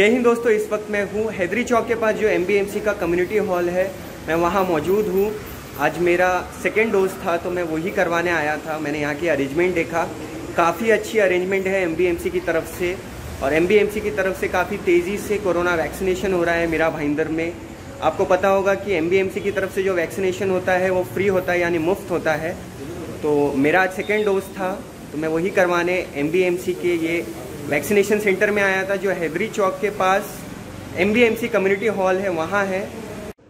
जय हिंद दोस्तों, इस वक्त मैं हूँ हैदरी चौक के पास, जो एमबीएमसी का कम्युनिटी हॉल है। मैं वहाँ मौजूद हूँ। आज मेरा सेकेंड डोज था तो मैं वही करवाने आया था। मैंने यहाँ की अरेंजमेंट देखा। काफ़ी अच्छी अरेंजमेंट है एमबीएमसी की तरफ़ से। और एमबीएमसी की तरफ़ से काफ़ी तेज़ी से कोरोना वैक्सीनेशन हो रहा है मेरा भाईंदर में। आपको पता होगा कि एमबीएमसी की तरफ़ से जो वैक्सीनेशन होता है, वो फ्री होता है, यानी मुफ़्त होता है। तो मेरा आज सेकेंड डोज था तो मैं वही करवाने एमबीएमसी के ये वैक्सीनेशन सेंटर में आया था जो हैदरी चौक के पास एम कम्युनिटी हॉल है वहाँ है।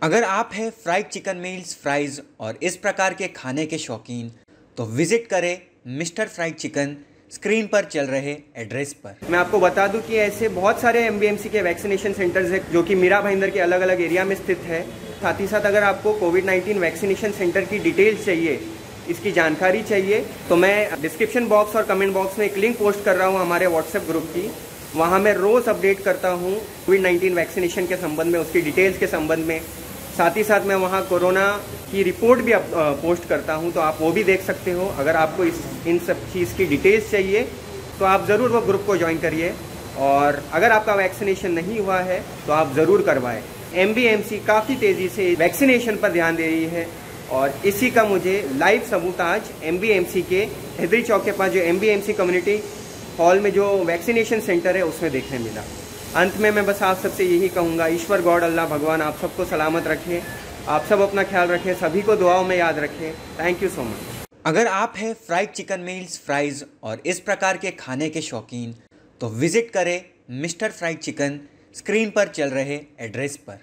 अगर आप हैं फ्राइड चिकन मील्स फ्राइज और इस प्रकार के खाने के शौकीन तो विज़िट करें मिस्टर फ्राइड चिकन स्क्रीन पर चल रहे एड्रेस पर। मैं आपको बता दूँ कि ऐसे बहुत सारे एम के वैक्सीनेशन सेंटर्स हैं जो कि मीरा भाईंदर के अलग अलग एरिया में स्थित है। साथ ही साथ अगर आपको कोविड 19 वैक्सीनेशन सेंटर की डिटेल्स चाहिए इसकी जानकारी चाहिए तो मैं डिस्क्रिप्शन बॉक्स और कमेंट बॉक्स में एक लिंक पोस्ट कर रहा हूँ हमारे व्हाट्सएप ग्रुप की। वहाँ मैं रोज़ अपडेट करता हूँ कोविड नाइन्टीन वैक्सीनेशन के संबंध में, उसकी डिटेल्स के संबंध में। साथ ही साथ मैं वहाँ कोरोना की रिपोर्ट भी पोस्ट करता हूँ तो आप वो भी देख सकते हो। अगर आपको इस, इन सब चीज़ की डिटेल्स चाहिए तो आप ज़रूर वो ग्रुप को ज्वाइन करिए। और अगर आपका वैक्सीनेशन नहीं हुआ है तो आप ज़रूर करवाएँ। एम काफ़ी तेज़ी से वैक्सीनेशन पर ध्यान दे रही है। और इसी का मुझे लाइव सबूत आज एमबीएमसी के हैदरी चौक के पास जो एमबीएमसी कम्युनिटी हॉल में जो वैक्सीनेशन सेंटर है, उसमें देखने मिला। अंत में मैं बस आप सबसे यही कहूँगा, ईश्वर गॉड, अल्लाह भगवान, आप सबको सलामत रखें, आप सब अपना ख्याल रखें, सभी को दुआओं में याद रखें। थैंक यू सो मच अगर आप हैं फ्राइड चिकन मील्स फ्राइज और इस प्रकार के खाने के शौकीन तो विज़िट करें मिस्टर फ्राइड चिकन स्क्रीन पर चल रहे एड्रेस पर।